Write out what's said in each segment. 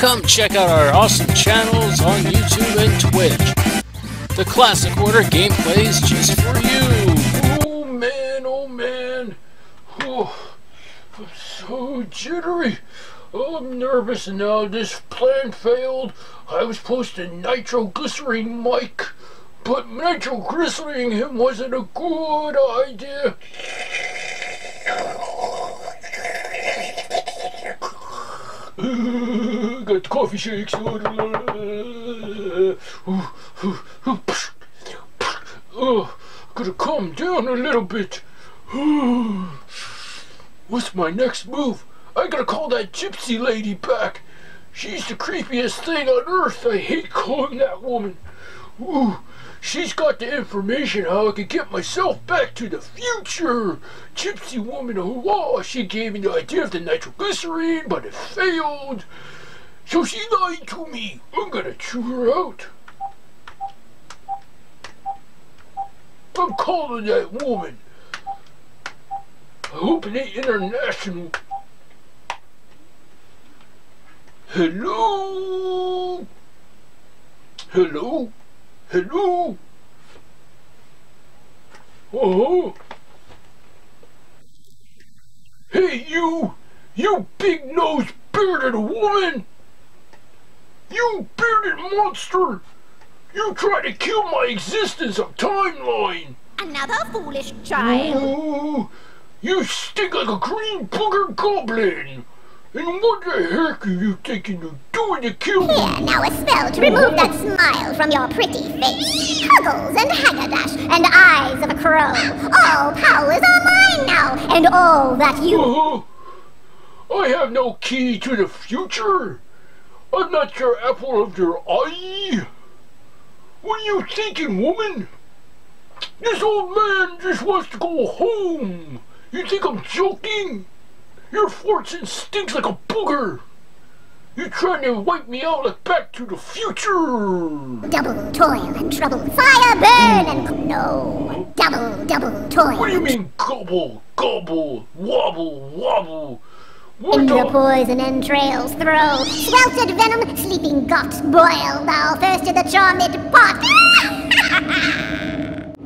Come check out our awesome channels on YouTube and Twitch. The Classic Quarter gameplay is just for you. Oh man, oh man. Oh, I'm so jittery. Oh, I'm nervous now. This plan failed. I was supposed to nitroglycerine Mike, but nitroglycerine him wasn't a good idea. Got coffee shakes. Oh, gotta calm down a little bit. What's my next move? I gotta call that gypsy lady back. She's the creepiest thing on earth. I hate calling that woman. Ooh, she's got the information how I can get myself back to the future. Gypsy woman, oh, she gave me the idea of the nitroglycerine, but it failed. So she lied to me. I'm gonna chew her out. I'm calling that woman. I hope it ain't international. Hello? Hello? Hello? Oh. Hey, you! You big-nosed bearded woman! You bearded monster! You tried to kill my existence of timeline! Another foolish child. Oh, you stink like a green booger goblin! And what the heck are you thinking of doing to kill me? Here, now a spell to remove that smile from your pretty face. Huggles and haggardash and eyes of a crow. All powers are mine now, and all that you... Oh, I have no key to the future. I'm not your apple of your eye. What are you thinking, woman? This old man just wants to go home. You think I'm joking? Your fortune stinks like a booger. You're trying to wipe me out like Back to the Future. Double toil and trouble, fire burn and... No. Double, double toil. What do you mean gobble, gobble, wobble, wobble? What In the... your poison entrails throw, sweltered venom, sleeping gut, boil thou first in the charmed pot.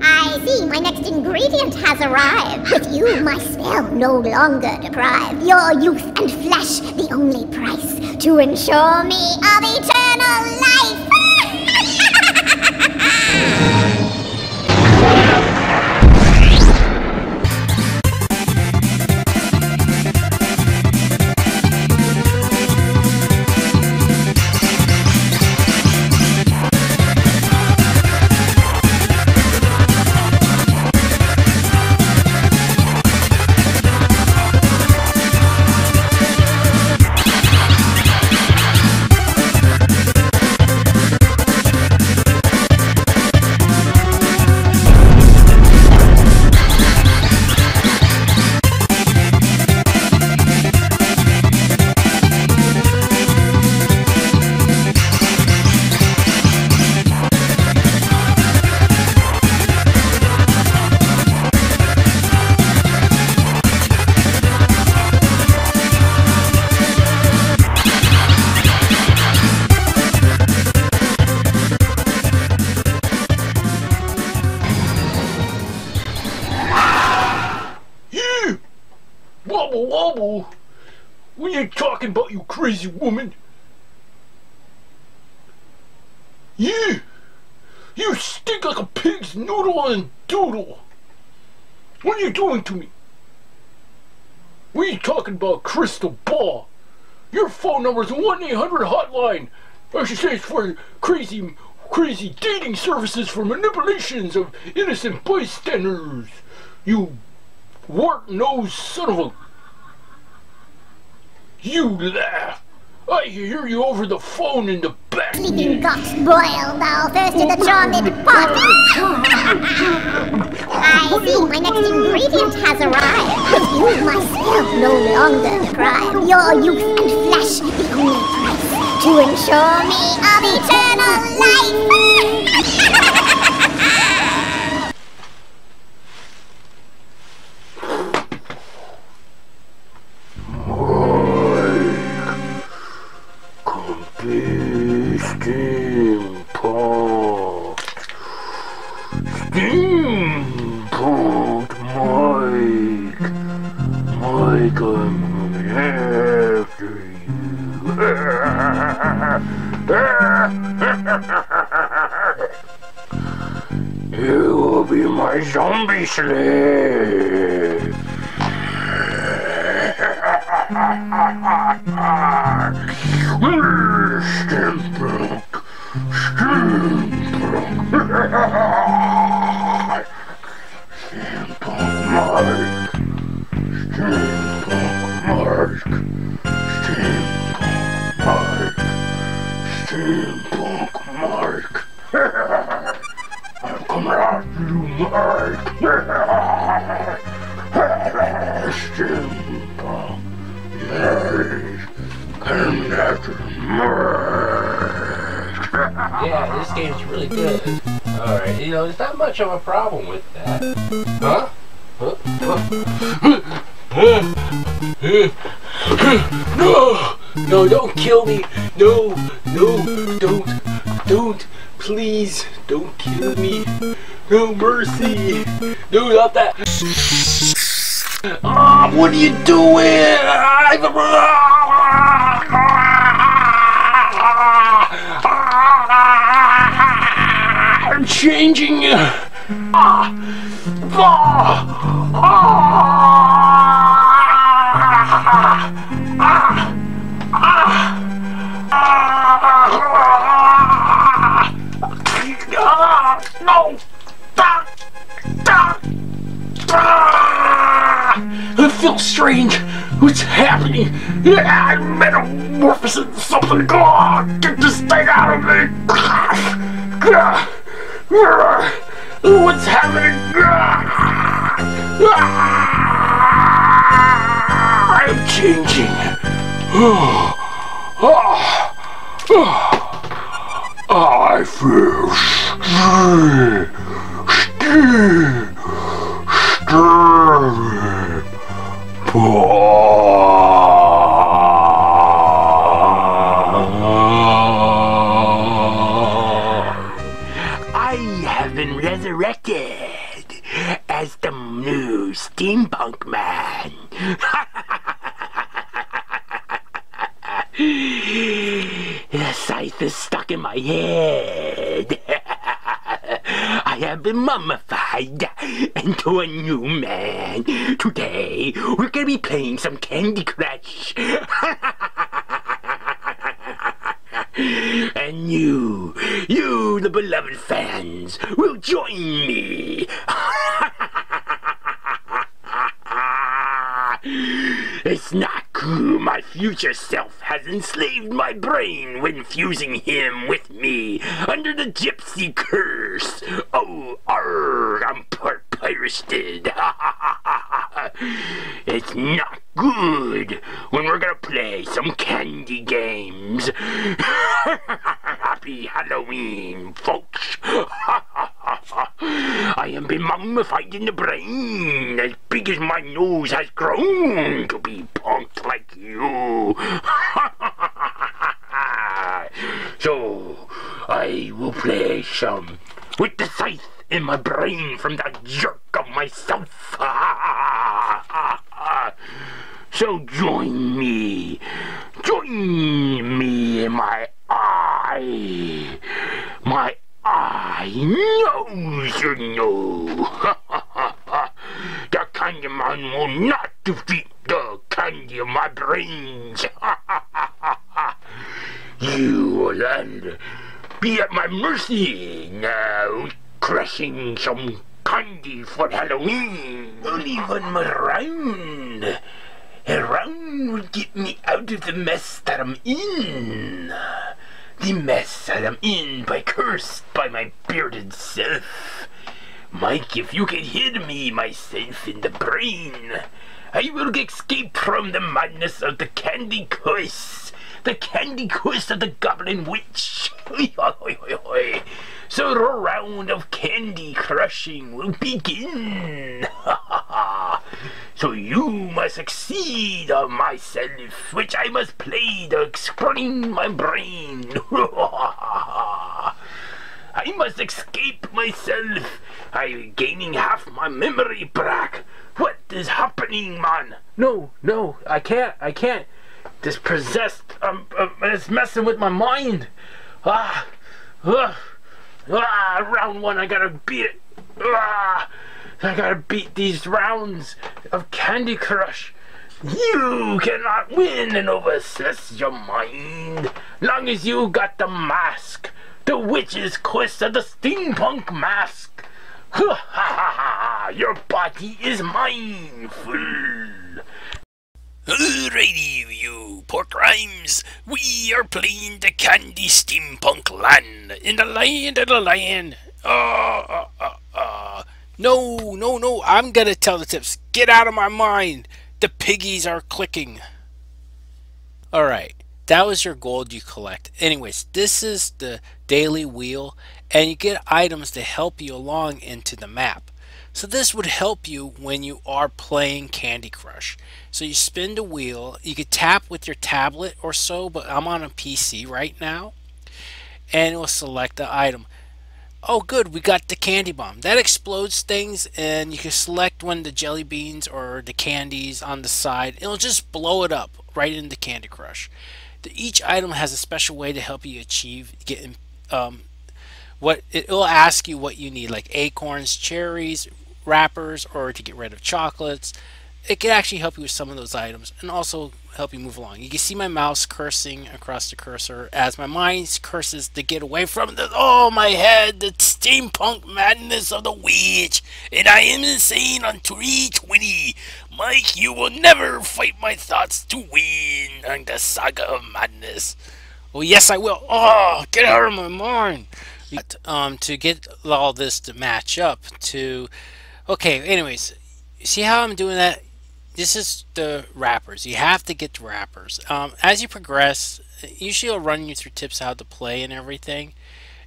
I see my next ingredient has arrived. With you, my spell no longer deprive. Your youth and flesh, the only price to ensure me of eternal life. Talking about, you crazy woman? You! You stink like a pig's noodle and doodle! What are you doing to me? What are talking about, crystal ball? Your phone number's a 1-800 hotline! I should say it's for crazy, crazy dating services for manipulations of innocent bystanders! You wart nosed son of a. You laugh! I hear you over the phone in the back. Sleeping gut, boil thou first in the charmed pot. I see my next ingredient has arrived. You, my spell no longer deprive. Your youth and flesh, the only price to ensure me of eternal life. coming after you. you will be my zombie slave. Yeah, this game's really good. Alright, you know, there's not much of a problem with that. Huh? Huh? No! No, don't kill me! No! No! Don't! Don't! Please! Don't kill me! No mercy! Dude, not that! Ah, what are you doing? I'm changing! Ah! No! Feel strange. What's happening? I'm metamorphosing something. Oh, get this thing out of me! What's happening? I'm changing. I feel strange. Playing some Candy Crush. and you, you, the beloved fans, will join me. It's not true. My future self has enslaved my brain when fusing him with me under the gypsy curse. Oh, arg, I'm part pirated. it's not good when we're gonna play some candy games. Happy Halloween, folks. I am been mummified in the brain, as big as my nose has grown to be punked like you. so, I will play some with the scythe in my brain from that jerk of myself. So join me, join me in my eye, my eye knows you know. the candy man will not defeat the candy of my brains. you will then be at my mercy now, crushing some candy for Halloween. Only one more round. A round will get me out of the mess that I'm in. The mess that I'm in by cursed by my bearded self. Mike, if you can hear me, myself in the brain, I will escape from the madness of the candy curse. The candy curse of the goblin witch. so the round of candy crushing will begin. So you must exceed of myself, which I must play to explain my brain. I must escape myself. I'm gaining half my memory back. What is happening, man? No, no, I can't, I can't. This possessed, um, um it's messing with my mind. Ah, ah, ah, round one, I gotta beat it. Ah, I gotta beat these rounds of Candy Crush. You cannot win and oversess your mind. Long as you got the mask. The witch's quest of the steampunk mask. Ha ha ha ha! Your body is mine. Alrighty, you pork rhymes. We are playing the Candy Steampunk Land in the land of the land. Uh, uh, uh. No, no, no. I'm gonna tell the tips. Get out of my mind. The piggies are clicking. Alright that was your gold you collect. Anyways, this is the daily wheel and you get items to help you along into the map. So this would help you when you are playing Candy Crush. So you spin the wheel, you could tap with your tablet or so, but I'm on a PC right now. And it will select the item. Oh good, we got the candy bomb. That explodes things and you can select when the jelly beans or the candies on the side. It'll just blow it up right into Candy Crush each item has a special way to help you achieve getting um, what it will ask you what you need like acorns cherries wrappers or to get rid of chocolates it can actually help you with some of those items and also help you move along. You can see my mouse cursing across the cursor as my mind curses to get away from the oh my head, the steampunk madness of the witch, and I am insane on 320. Mike, you will never fight my thoughts to win on the saga of madness. Oh yes I will. Oh, get out of my mind. Um, to get all this to match up to okay anyways see how I'm doing that this is the wrappers. You have to get the wrappers. Um, as you progress, usually it'll run you through tips how to play and everything.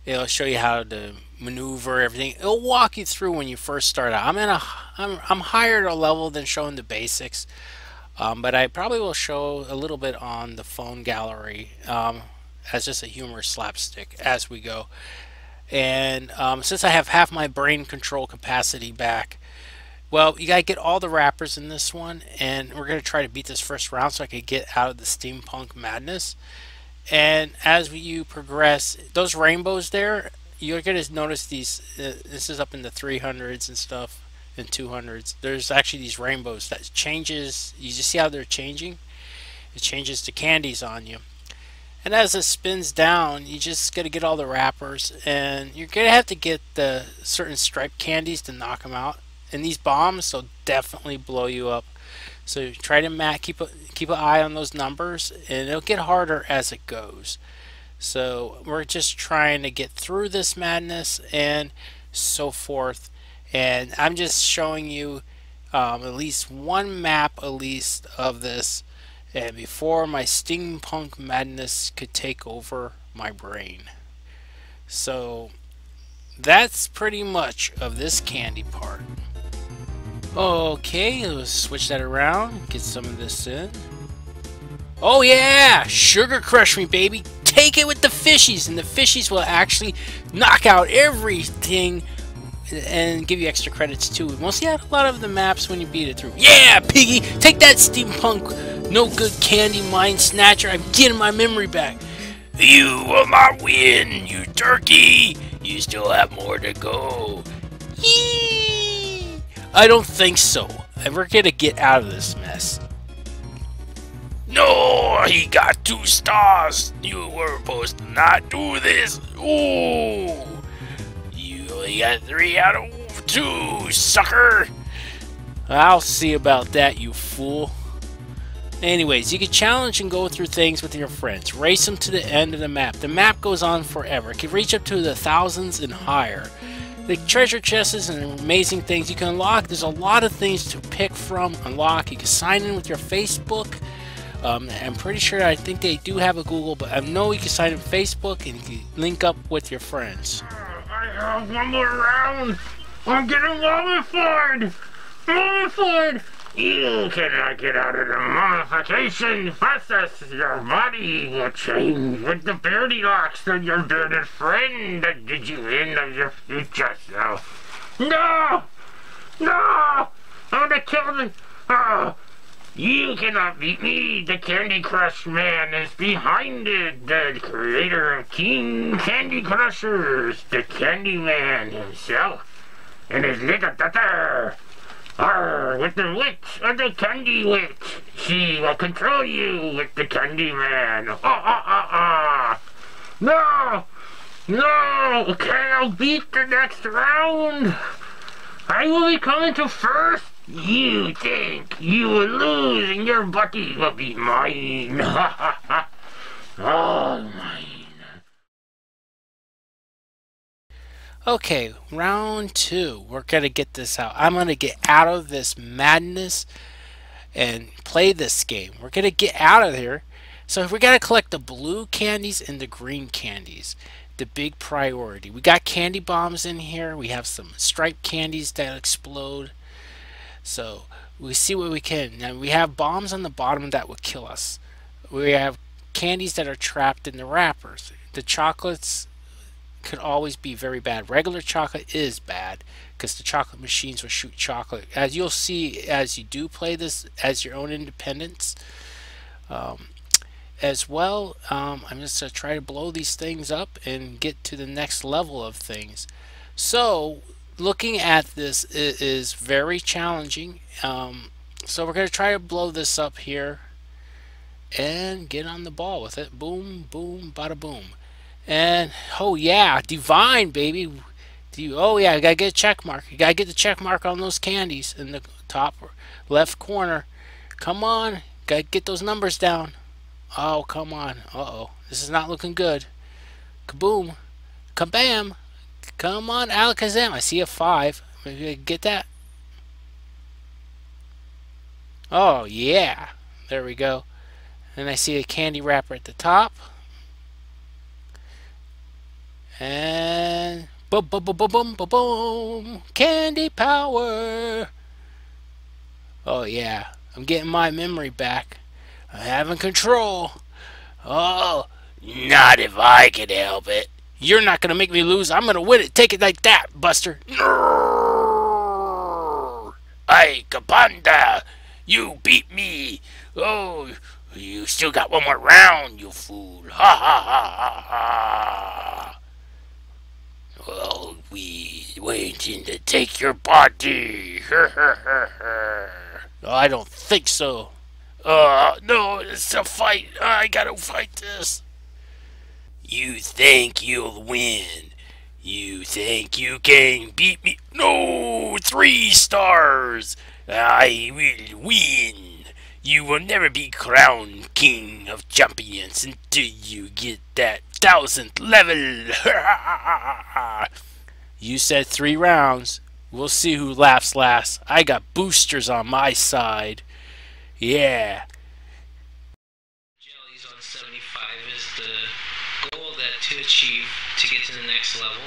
It'll show you how to maneuver everything. It'll walk you through when you first start out. I'm in a I'm I'm higher a level than showing the basics, um, but I probably will show a little bit on the phone gallery um, as just a humor slapstick as we go. And um, since I have half my brain control capacity back, well, you gotta get all the wrappers in this one, and we're gonna try to beat this first round so I can get out of the steampunk madness. And as you progress, those rainbows there, you're gonna notice these. Uh, this is up in the 300s and stuff, and 200s. There's actually these rainbows that changes. You just see how they're changing. It changes to candies on you. And as it spins down, you just gotta get all the wrappers, and you're gonna have to get the certain striped candies to knock them out and these bombs will definitely blow you up. So try to mat keep a, keep an eye on those numbers, and it'll get harder as it goes. So we're just trying to get through this madness and so forth. And I'm just showing you um, at least one map, at least of this, and before my steampunk madness could take over my brain. So that's pretty much of this candy part. Okay, let's switch that around. Get some of this in. Oh yeah! Sugar Crush me, baby! Take it with the fishies! And the fishies will actually knock out everything and give you extra credits too. We'll see a lot of the maps when you beat it through. Yeah, Piggy! Take that steampunk no good candy mind snatcher. I'm getting my memory back. You will not win, you turkey! You still have more to go. Yee! I don't think so. We're gonna get out of this mess. No, he got two stars. You were supposed to not do this. Ooh, you only got three out of two, sucker. I'll see about that, you fool. Anyways, you can challenge and go through things with your friends. Race them to the end of the map. The map goes on forever. It can reach up to the thousands and higher. The treasure chests and amazing things you can unlock. There's a lot of things to pick from, unlock. You can sign in with your Facebook. Um, I'm pretty sure I think they do have a Google, but I know you can sign in Facebook and you can link up with your friends. I have one more round. I'm getting mummified. Mummified. You cannot get out of the mummification process. Your body will change with the beardy locks of your bearded friend that did you in of your future self. No! No! Oh, I'm gonna kill them. Oh, you cannot beat me. The Candy Crush Man is behind it. The creator of King Candy Crushers, the Candy Man himself, and his little daughter. Arr, with the witch of the Candy Witch. She will control you with the Candy Man. Ah, ah, ah, ah. No! No! Okay, I'll beat the next round? I will be coming to first. You think you will lose and your body will be mine. Ha ha ha. All mine. Okay, round two. We're going to get this out. I'm going to get out of this madness and play this game. We're going to get out of here. So we got to collect the blue candies and the green candies. The big priority. We got candy bombs in here. We have some striped candies that explode. So we see what we can. Now we have bombs on the bottom that would kill us. We have candies that are trapped in the wrappers. The chocolates could always be very bad. Regular chocolate is bad because the chocolate machines will shoot chocolate. As you'll see as you do play this as your own independence. Um, as well, um, I'm just going to try to blow these things up and get to the next level of things. So, looking at this is very challenging. Um, so we're going to try to blow this up here and get on the ball with it. Boom, boom, bada boom. And oh yeah, divine baby. You, oh yeah, you gotta get a check mark. You gotta get the check mark on those candies in the top left corner. Come on, gotta get those numbers down. Oh come on. Uh oh, this is not looking good. Kaboom, kabam. Come on, Alakazam. I see a five. Maybe I get that. Oh yeah, there we go. And I see a candy wrapper at the top. And boom, boom, boom, boom, boom, boom, boom, candy power. Oh yeah, I'm getting my memory back. I'm having control. Oh, not if I can help it. You're not gonna make me lose. I'm gonna win it. Take it like that, Buster. Hey, Kapanda, you beat me. Oh, you still got one more round, you fool. Ha ha ha ha ha. Well, we waiting to take your body. I don't think so. Uh, no, it's a fight. I gotta fight this. You think you'll win. You think you can beat me? No, three stars. I will win. You will never be crowned king of champions until you get that thousandth level. you said three rounds. We'll see who laughs last. I got boosters on my side. Yeah. Jellies on 75 is the goal that to achieve to get to the next level.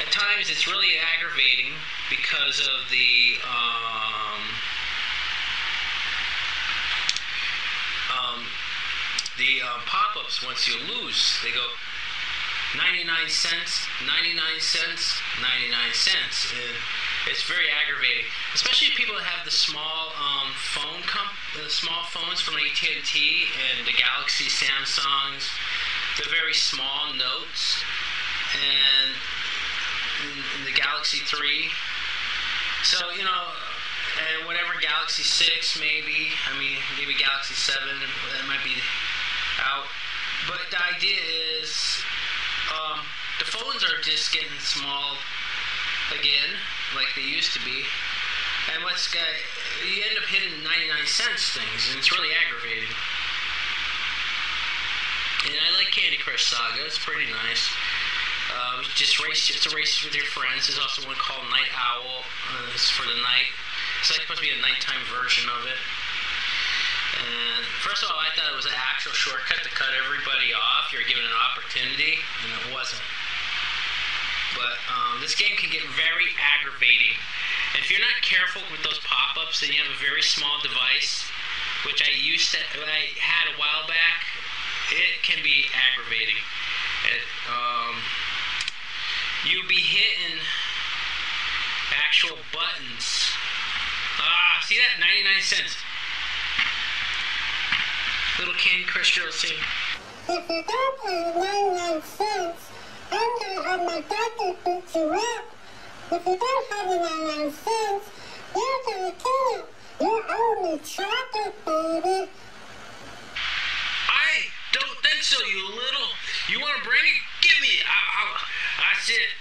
At times it's really aggravating because of the um, um, the uh, pop-ups once you lose. They go 99 cents, 99 cents, 99 cents. And it's very aggravating, especially people that have the small um, phone comp, the small phones from AT&T and the Galaxy, Samsungs, the very small notes, and the Galaxy 3. So you know, and whatever Galaxy 6 maybe, I mean maybe Galaxy 7 that might be out. But the idea is um, the phones are just getting small again, like they used to be. And what's got, you end up hitting 99 cents things, and it's really aggravating. And I like Candy Crush Saga, it's pretty nice. Uh, just race, it's a race with your friends. There's also one called Night Owl. Uh, it's for the night. It's like supposed to be a nighttime version of it. And first of all, I thought it was an actual shortcut to cut everybody off. You're given an opportunity, and it wasn't. But um, this game can get very aggravating. If you're not careful with those pop-ups, then you have a very small device, which I used to, I had a while back. It can be aggravating. It, um, you'll be hitting actual buttons. Ah, see that? 99 cents. Little Candy Crush Girl scene. If you don't pay 99 cents, I'm gonna have my doctor beat you up. If you don't have the 99 cents, you're gonna get it. You owe me chocolate, baby. I don't think so, you little. You want to bring it? Give me it. I, I, I said,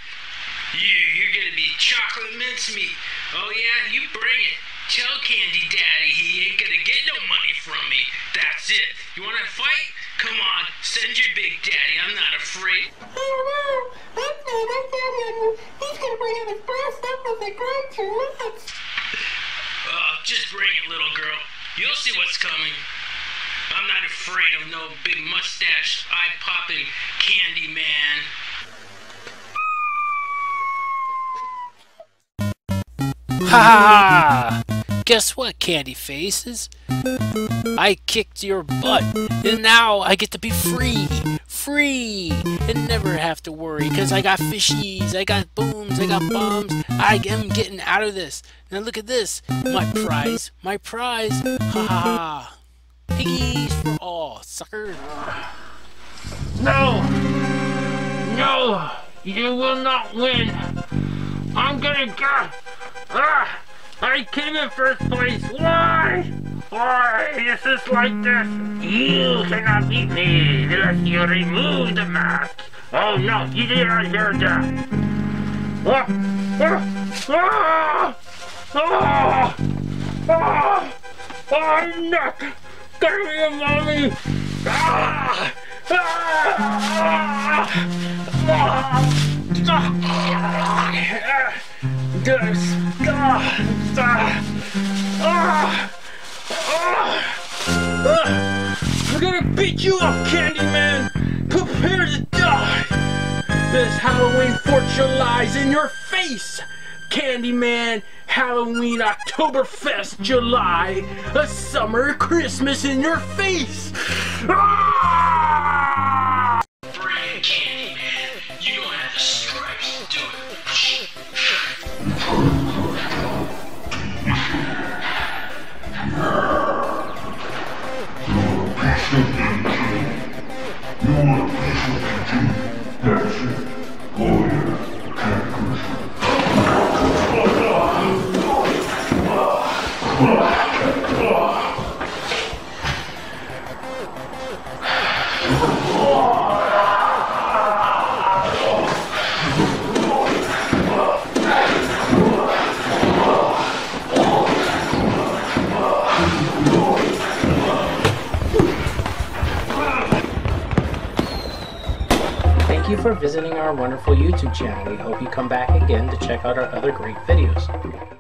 you, you're to be chocolate mincemeat. Oh, yeah? You bring it. Tell Candy Daddy he ain't to get no money from me. That's it. You want to fight? Come on, send your big daddy. I'm not afraid. Oh no, that's not, that's not, he's gonna bring out his breast up with the gun too much. Oh, just bring it, little girl. You'll see what's coming. I'm not afraid of no big mustache, eye popping candy man. Ha ha ha! Guess what, Candy Faces? I kicked your butt, and now I get to be free! Free! And never have to worry, because I got fishies, I got booms, I got bombs. I am getting out of this. Now look at this. My prize. My prize. Ha ha ha. Piggies for all, sucker. No! No! You will not win! I'm gonna go! Ah! I came in first place! Why? Why is this like this? You cannot beat me unless you remove the mask! Oh no, you did not hear that! Ah! Ah! Ah! Ah! Ah! I'm not gonna be a mommy! Ah! Ah! Ah! This. Ah! Ah! Ah! Ah! Ah! I'm gonna beat you up, Candyman! Prepare to die! This Halloween fortune lies in your face! Candyman, Halloween, Oktoberfest, July, a summer Christmas in your face! Ah! Bring it, candy man. You don't have the stripes to do it. Our wonderful YouTube channel. We hope you come back again to check out our other great videos.